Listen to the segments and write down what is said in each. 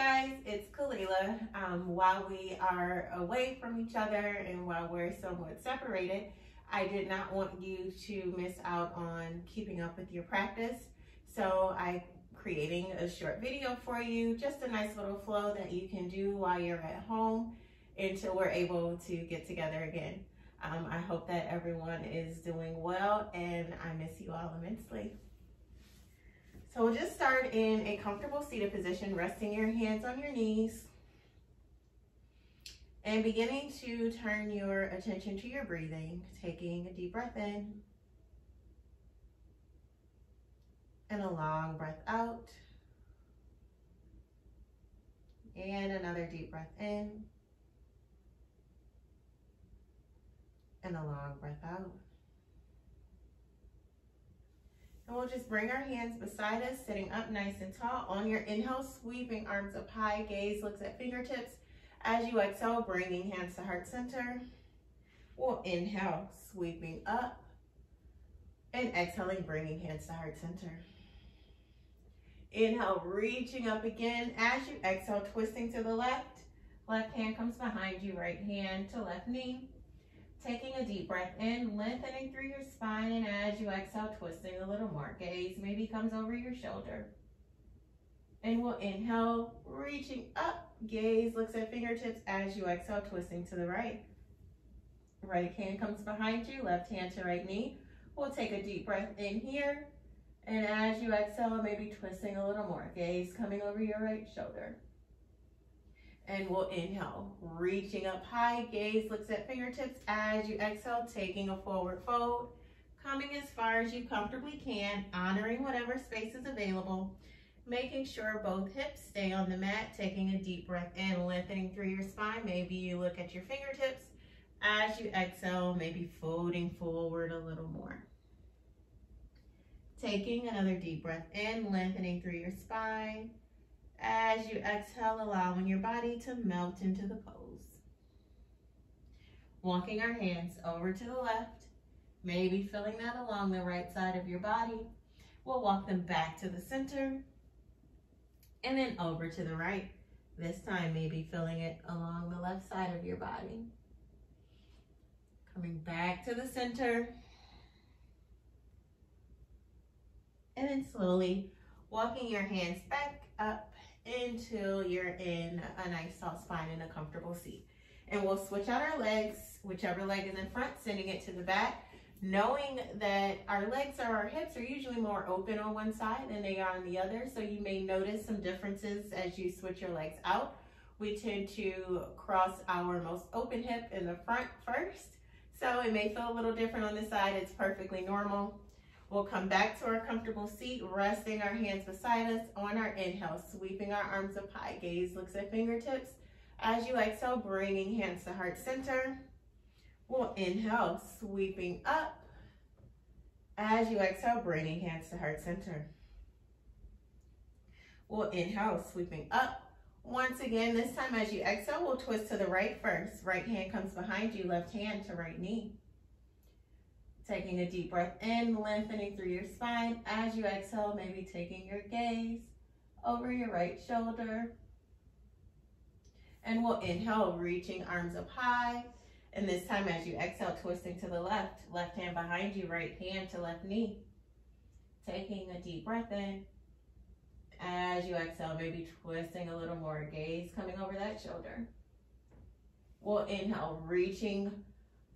guys, it's Khalilah. Um, while we are away from each other and while we're somewhat separated, I did not want you to miss out on keeping up with your practice. So I'm creating a short video for you, just a nice little flow that you can do while you're at home until we're able to get together again. Um, I hope that everyone is doing well and I miss you all immensely. So we'll just start in a comfortable seated position, resting your hands on your knees and beginning to turn your attention to your breathing, taking a deep breath in and a long breath out and another deep breath in and a long breath out. And we'll just bring our hands beside us, sitting up nice and tall. On your inhale, sweeping arms up high, gaze looks at fingertips. As you exhale, bringing hands to heart center. We'll inhale, sweeping up. And exhaling, bringing hands to heart center. Inhale, reaching up again. As you exhale, twisting to the left. Left hand comes behind you, right hand to left knee. Taking a deep breath in, lengthening through your spine, and as you exhale, twisting a little more. Gaze maybe comes over your shoulder. And we'll inhale, reaching up. Gaze looks at fingertips as you exhale, twisting to the right. Right hand comes behind you, left hand to right knee. We'll take a deep breath in here. And as you exhale, maybe twisting a little more. Gaze coming over your right shoulder. And we'll inhale, reaching up high, gaze looks at fingertips as you exhale, taking a forward fold, coming as far as you comfortably can, honoring whatever space is available, making sure both hips stay on the mat, taking a deep breath in, lengthening through your spine. Maybe you look at your fingertips. As you exhale, maybe folding forward a little more. Taking another deep breath in, lengthening through your spine. As you exhale, allowing your body to melt into the pose. Walking our hands over to the left, maybe filling that along the right side of your body. We'll walk them back to the center and then over to the right. This time, maybe filling it along the left side of your body. Coming back to the center. And then slowly walking your hands back up until you're in a nice soft spine in a comfortable seat. And we'll switch out our legs, whichever leg is in front, sending it to the back, knowing that our legs or our hips are usually more open on one side than they are on the other. So you may notice some differences as you switch your legs out. We tend to cross our most open hip in the front first. So it may feel a little different on this side. It's perfectly normal. We'll come back to our comfortable seat, resting our hands beside us on our inhale, sweeping our arms up high. Gaze looks at fingertips. As you exhale, bringing hands to heart center. We'll inhale, sweeping up. As you exhale, bringing hands to heart center. We'll inhale, sweeping up. Once again, this time as you exhale, we'll twist to the right first. Right hand comes behind you, left hand to right knee. Taking a deep breath in, lengthening through your spine. As you exhale, maybe taking your gaze over your right shoulder. And we'll inhale, reaching arms up high. And this time as you exhale, twisting to the left. Left hand behind you, right hand to left knee. Taking a deep breath in. As you exhale, maybe twisting a little more. Gaze coming over that shoulder. We'll inhale, reaching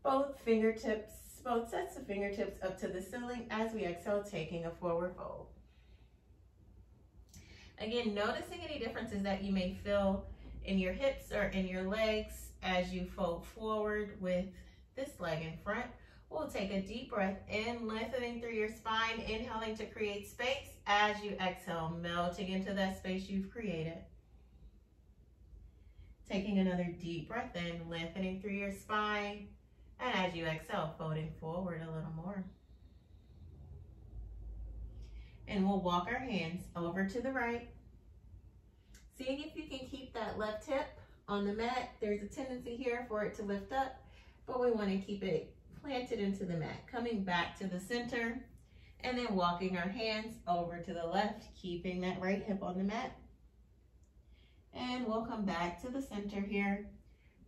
both fingertips both sets of fingertips up to the ceiling as we exhale, taking a forward fold. Again, noticing any differences that you may feel in your hips or in your legs as you fold forward with this leg in front. We'll take a deep breath in, lengthening through your spine, inhaling to create space as you exhale, melting into that space you've created. Taking another deep breath in, lengthening through your spine, and as you exhale, folding forward a little more. And we'll walk our hands over to the right. Seeing if you can keep that left hip on the mat. There's a tendency here for it to lift up, but we want to keep it planted into the mat. Coming back to the center and then walking our hands over to the left, keeping that right hip on the mat. And we'll come back to the center here,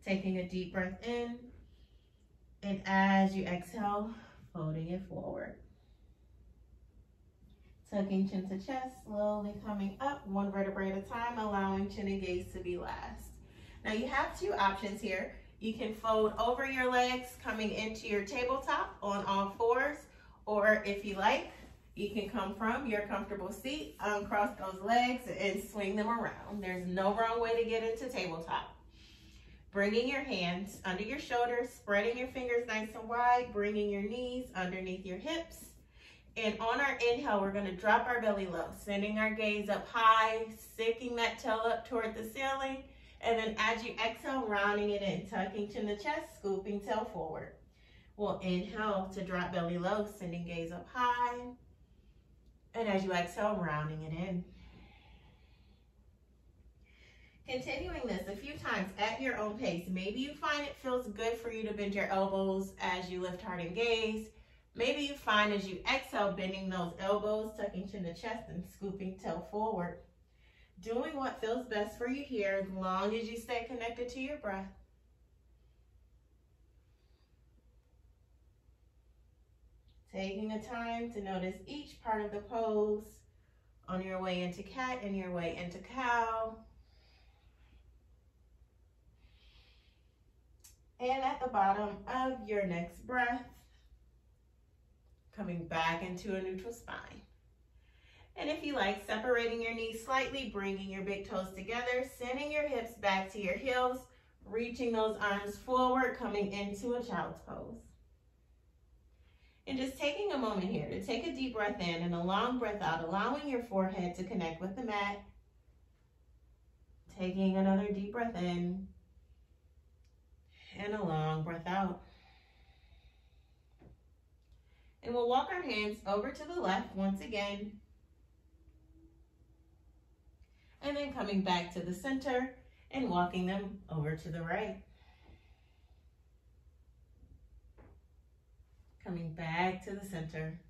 taking a deep breath in. And as you exhale, folding it forward. Tucking chin to chest, slowly coming up one vertebrae at a time, allowing chin and gaze to be last. Now you have two options here. You can fold over your legs coming into your tabletop on all fours, or if you like, you can come from your comfortable seat, uncross those legs and swing them around. There's no wrong way to get into tabletop. Bringing your hands under your shoulders, spreading your fingers nice and wide, bringing your knees underneath your hips. And on our inhale, we're gonna drop our belly low, sending our gaze up high, sticking that tail up toward the ceiling. And then as you exhale, rounding it in, tucking chin to chest, scooping tail forward. We'll inhale to drop belly low, sending gaze up high. And as you exhale, rounding it in. Continuing this a few times at your own pace. Maybe you find it feels good for you to bend your elbows as you lift heart and gaze. Maybe you find as you exhale, bending those elbows, tucking chin to chest and scooping tail forward. Doing what feels best for you here as long as you stay connected to your breath. Taking a time to notice each part of the pose on your way into cat and your way into cow. And at the bottom of your next breath, coming back into a neutral spine. And if you like, separating your knees slightly, bringing your big toes together, sending your hips back to your heels, reaching those arms forward, coming into a child's pose. And just taking a moment here to take a deep breath in and a long breath out, allowing your forehead to connect with the mat. Taking another deep breath in and a long breath out. And we'll walk our hands over to the left once again. And then coming back to the center and walking them over to the right. Coming back to the center.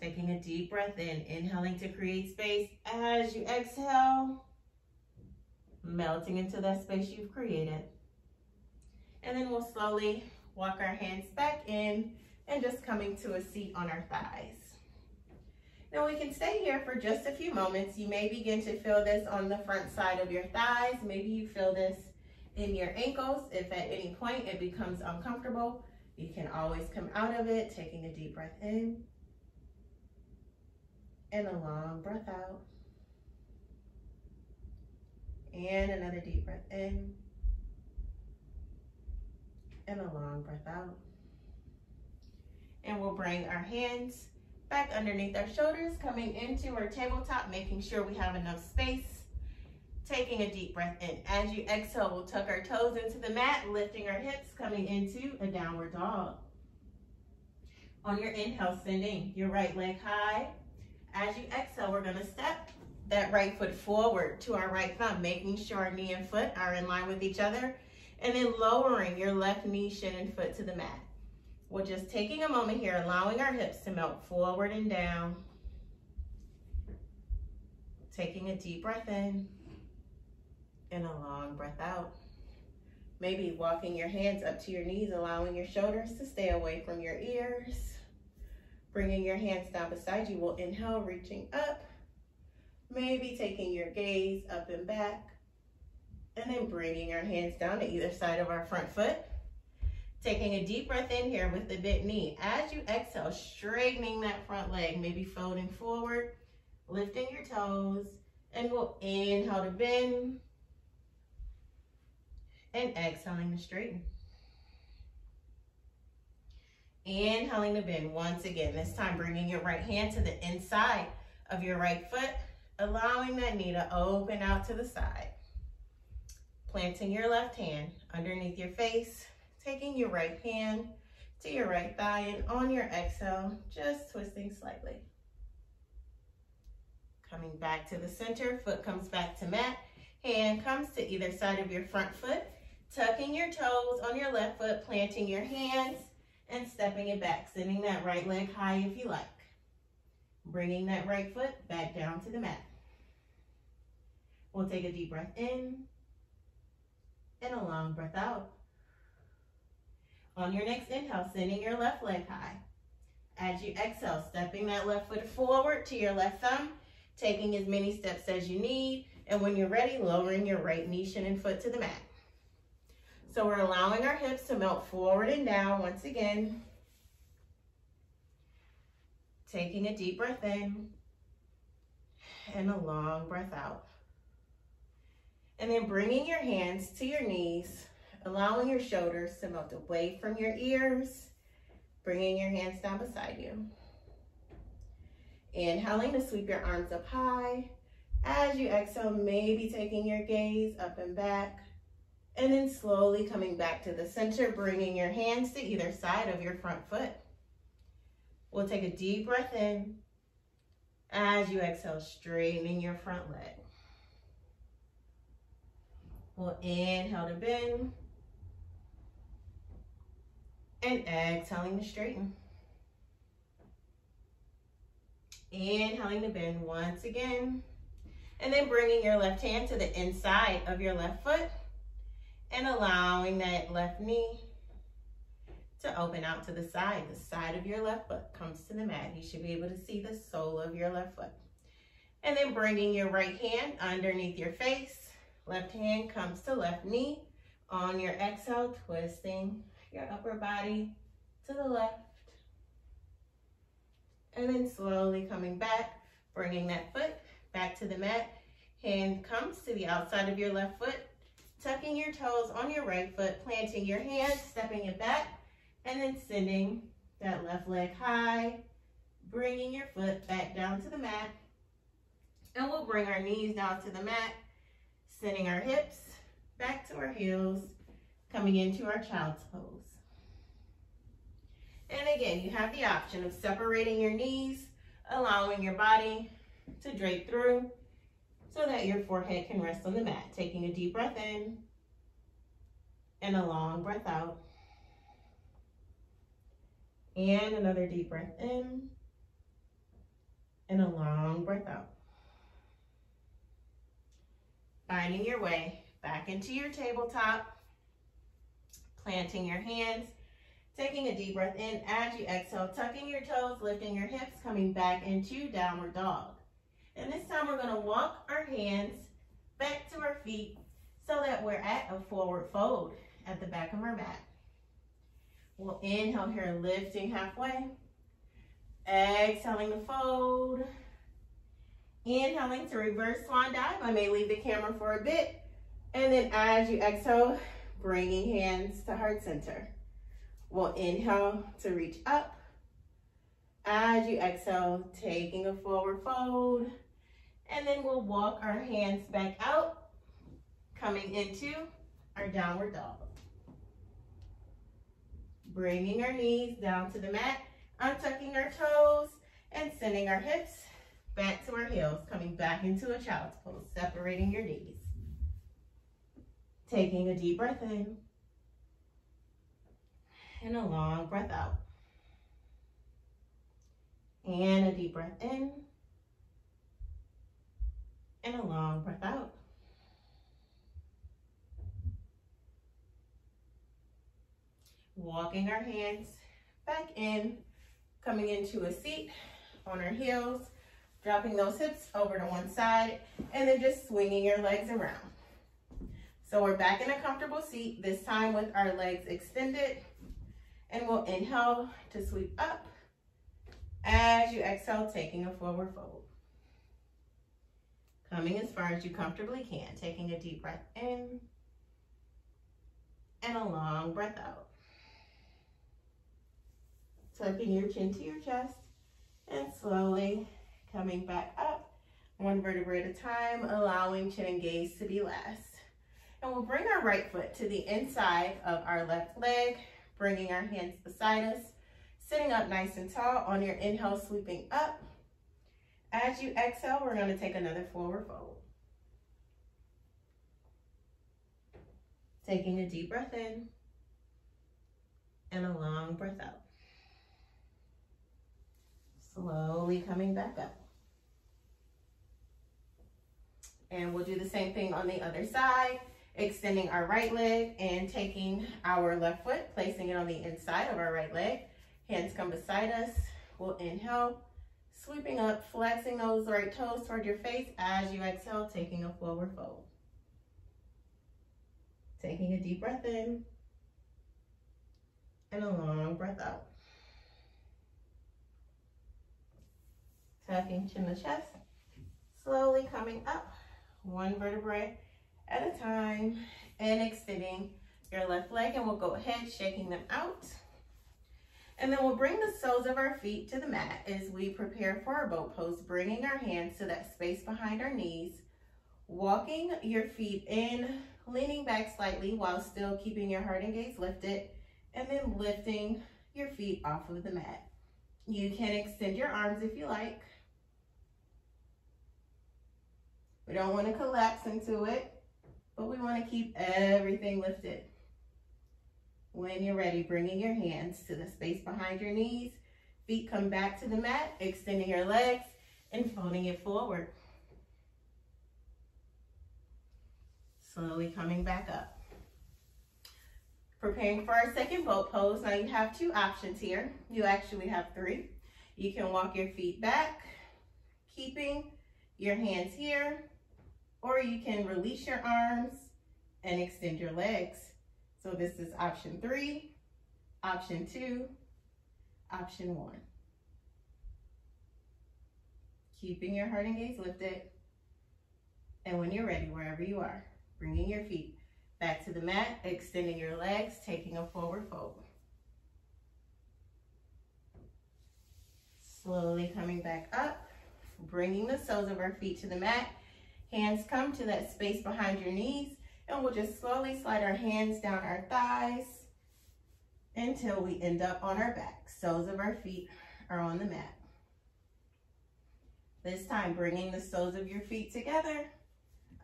Taking a deep breath in, inhaling to create space. As you exhale, melting into that space you've created. And then we'll slowly walk our hands back in and just coming to a seat on our thighs. Now we can stay here for just a few moments. You may begin to feel this on the front side of your thighs. Maybe you feel this in your ankles. If at any point it becomes uncomfortable, you can always come out of it, taking a deep breath in and a long breath out. And another deep breath in and a long breath out. And we'll bring our hands back underneath our shoulders, coming into our tabletop, making sure we have enough space. Taking a deep breath in. As you exhale, we'll tuck our toes into the mat, lifting our hips, coming into a downward dog. On your inhale, sending your right leg high. As you exhale, we're gonna step that right foot forward to our right thumb, making sure our knee and foot are in line with each other. And then lowering your left knee, shin, and foot to the mat. We're just taking a moment here, allowing our hips to melt forward and down. Taking a deep breath in and a long breath out. Maybe walking your hands up to your knees, allowing your shoulders to stay away from your ears. Bringing your hands down beside you. We'll inhale, reaching up. Maybe taking your gaze up and back. And then bringing our hands down to either side of our front foot. Taking a deep breath in here with the bent knee. As you exhale, straightening that front leg, maybe folding forward, lifting your toes, and we'll inhale to bend, and exhaling to straighten. Inhaling to bend once again. This time bringing your right hand to the inside of your right foot, allowing that knee to open out to the side. Planting your left hand underneath your face, taking your right hand to your right thigh, and on your exhale, just twisting slightly. Coming back to the center, foot comes back to mat, hand comes to either side of your front foot, tucking your toes on your left foot, planting your hands, and stepping it back, sending that right leg high if you like. Bringing that right foot back down to the mat. We'll take a deep breath in and a long breath out. On your next inhale, sending your left leg high. As you exhale, stepping that left foot forward to your left thumb, taking as many steps as you need, and when you're ready, lowering your right knee, shin, and foot to the mat. So we're allowing our hips to melt forward and down once again. Taking a deep breath in and a long breath out. And then bringing your hands to your knees, allowing your shoulders to melt away from your ears, bringing your hands down beside you. Inhaling to sweep your arms up high. As you exhale, maybe taking your gaze up and back. And then slowly coming back to the center, bringing your hands to either side of your front foot. We'll take a deep breath in. As you exhale, straightening your front leg. We'll inhale to bend. And exhaling to straighten. Inhaling to bend once again. And then bringing your left hand to the inside of your left foot and allowing that left knee to open out to the side. The side of your left foot comes to the mat. You should be able to see the sole of your left foot. And then bringing your right hand underneath your face. Left hand comes to left knee. On your exhale, twisting your upper body to the left. And then slowly coming back, bringing that foot back to the mat. Hand comes to the outside of your left foot, tucking your toes on your right foot, planting your hand, stepping it back, and then sending that left leg high, bringing your foot back down to the mat. And we'll bring our knees down to the mat, sending our hips back to our heels, coming into our child's pose. And again, you have the option of separating your knees, allowing your body to drape through so that your forehead can rest on the mat. Taking a deep breath in and a long breath out. And another deep breath in and a long breath out. Finding your way back into your tabletop, planting your hands Taking a deep breath in as you exhale, tucking your toes, lifting your hips, coming back into downward dog. And this time we're gonna walk our hands back to our feet so that we're at a forward fold at the back of our mat. We'll inhale here, lifting halfway. Exhaling to fold. Inhaling to reverse swan dive. I may leave the camera for a bit. And then as you exhale, bringing hands to heart center. We'll inhale to reach up. As you exhale, taking a forward fold. And then we'll walk our hands back out, coming into our downward dog. Bringing our knees down to the mat, untucking our toes, and sending our hips back to our heels, coming back into a child's pose, separating your knees. Taking a deep breath in and a long breath out. And a deep breath in. And a long breath out. Walking our hands back in, coming into a seat on our heels, dropping those hips over to one side, and then just swinging your legs around. So we're back in a comfortable seat, this time with our legs extended, and we'll inhale to sweep up. As you exhale, taking a forward fold. Coming as far as you comfortably can, taking a deep breath in and a long breath out. Tucking your chin to your chest and slowly coming back up, one vertebra at a time, allowing chin and gaze to be last. And we'll bring our right foot to the inside of our left leg, bringing our hands beside us, sitting up nice and tall on your inhale, sweeping up. As you exhale, we're gonna take another forward fold. Taking a deep breath in and a long breath out. Slowly coming back up. And we'll do the same thing on the other side, extending our right leg and taking our left foot, placing it on the inside of our right leg. Hands come beside us. We'll inhale, sweeping up, flexing those right toes toward your face as you exhale, taking a forward fold. Taking a deep breath in and a long breath out. Tucking chin to chest, slowly coming up one vertebrae at a time and extending your left leg and we'll go ahead shaking them out. And then we'll bring the soles of our feet to the mat as we prepare for our boat pose, bringing our hands to that space behind our knees, walking your feet in, leaning back slightly while still keeping your heart and gaze lifted, and then lifting your feet off of the mat. You can extend your arms if you like. We don't want to collapse into it, but we want to keep everything lifted. When you're ready, bringing your hands to the space behind your knees, feet come back to the mat, extending your legs and folding it forward. Slowly coming back up. Preparing for our second boat pose. Now you have two options here. You actually have three. You can walk your feet back, keeping your hands here, or you can release your arms and extend your legs. So this is option three, option two, option one. Keeping your heart and gaze lifted. And when you're ready, wherever you are, bringing your feet back to the mat, extending your legs, taking a forward fold. Slowly coming back up, bringing the soles of our feet to the mat, Hands come to that space behind your knees and we'll just slowly slide our hands down our thighs until we end up on our back. Soles of our feet are on the mat. This time, bringing the soles of your feet together,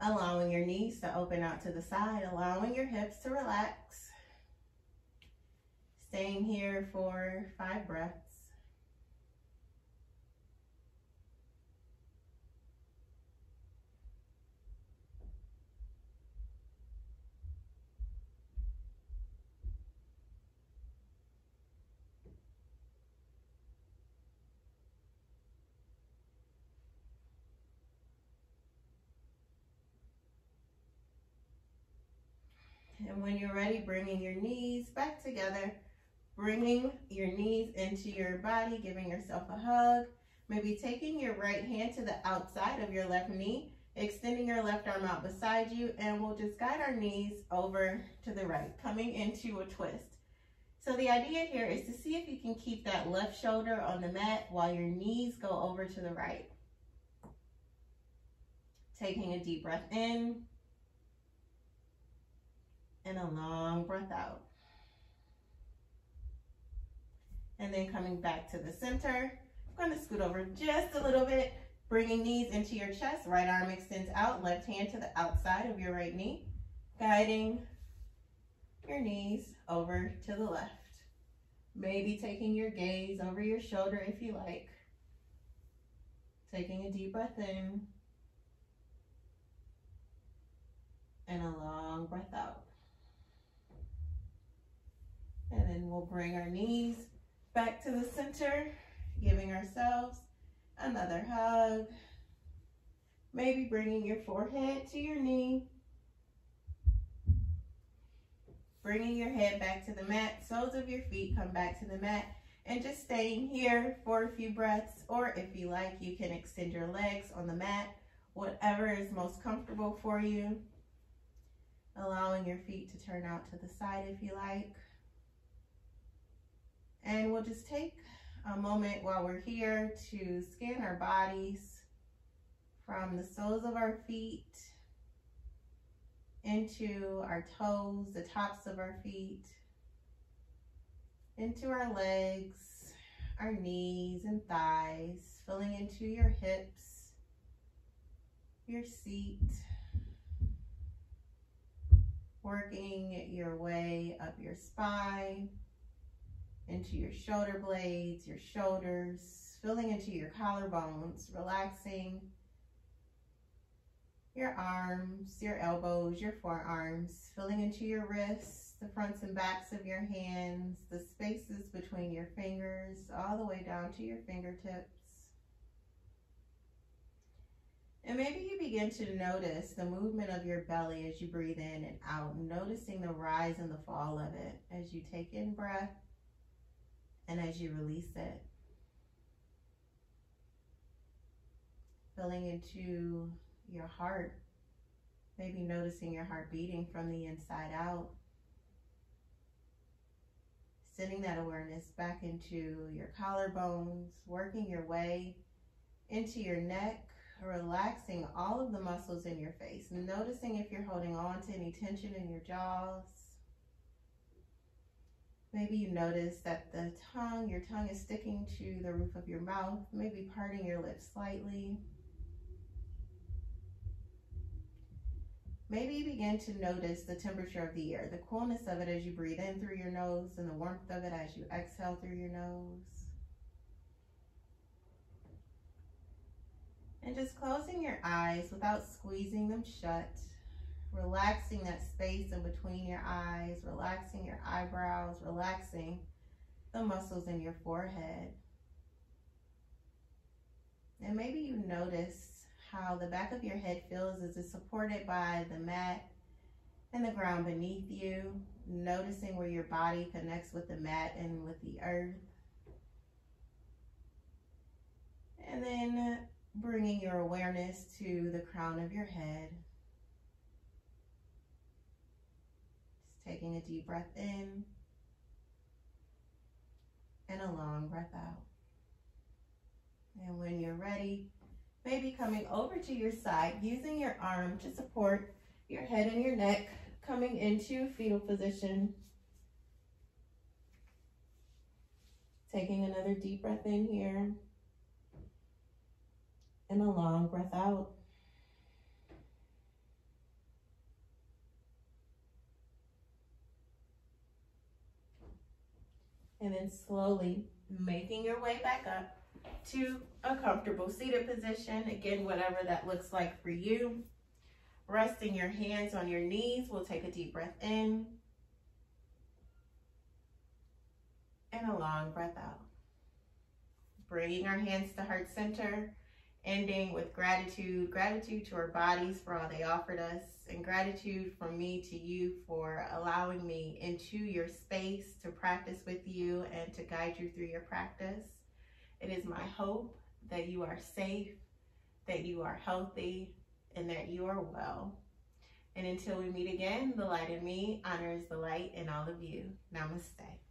allowing your knees to open out to the side, allowing your hips to relax. Staying here for five breaths. And when you're ready, bringing your knees back together, bringing your knees into your body, giving yourself a hug. Maybe taking your right hand to the outside of your left knee, extending your left arm out beside you, and we'll just guide our knees over to the right, coming into a twist. So the idea here is to see if you can keep that left shoulder on the mat while your knees go over to the right. Taking a deep breath in and a long breath out. And then coming back to the center, I'm going to scoot over just a little bit, bringing knees into your chest. Right arm extends out, left hand to the outside of your right knee, guiding your knees over to the left. Maybe taking your gaze over your shoulder if you like. Taking a deep breath in. And a long breath out. And then we'll bring our knees back to the center, giving ourselves another hug. Maybe bringing your forehead to your knee. Bringing your head back to the mat. Soles of your feet come back to the mat. And just staying here for a few breaths. Or if you like, you can extend your legs on the mat. Whatever is most comfortable for you. Allowing your feet to turn out to the side if you like. And we'll just take a moment while we're here to scan our bodies from the soles of our feet into our toes, the tops of our feet, into our legs, our knees and thighs, filling into your hips, your seat, working your way up your spine, into your shoulder blades, your shoulders, filling into your collarbones, relaxing your arms, your elbows, your forearms, filling into your wrists, the fronts and backs of your hands, the spaces between your fingers, all the way down to your fingertips. And maybe you begin to notice the movement of your belly as you breathe in and out, noticing the rise and the fall of it as you take in breath and as you release it. Filling into your heart, maybe noticing your heart beating from the inside out. Sending that awareness back into your collarbones, working your way into your neck, relaxing all of the muscles in your face, noticing if you're holding on to any tension in your jaws. Maybe you notice that the tongue, your tongue is sticking to the roof of your mouth, maybe parting your lips slightly. Maybe you begin to notice the temperature of the air, the coolness of it as you breathe in through your nose and the warmth of it as you exhale through your nose. And just closing your eyes without squeezing them shut, relaxing that space in between your eyes, relaxing your eyebrows, relaxing the muscles in your forehead. And maybe you notice how the back of your head feels as it's supported by the mat and the ground beneath you, noticing where your body connects with the mat and with the earth. And then bringing your awareness to the crown of your head. Just taking a deep breath in and a long breath out. And when you're ready, maybe coming over to your side, using your arm to support your head and your neck, coming into fetal position. Taking another deep breath in here and a long breath out. And then slowly making your way back up to a comfortable seated position. Again, whatever that looks like for you. Resting your hands on your knees. We'll take a deep breath in. And a long breath out. Bringing our hands to heart center. Ending with gratitude. Gratitude to our bodies for all they offered us. And gratitude from me to you for allowing me into your space to practice with you and to guide you through your practice. It is my hope that you are safe, that you are healthy, and that you are well. And until we meet again, the light in me honors the light in all of you. Namaste.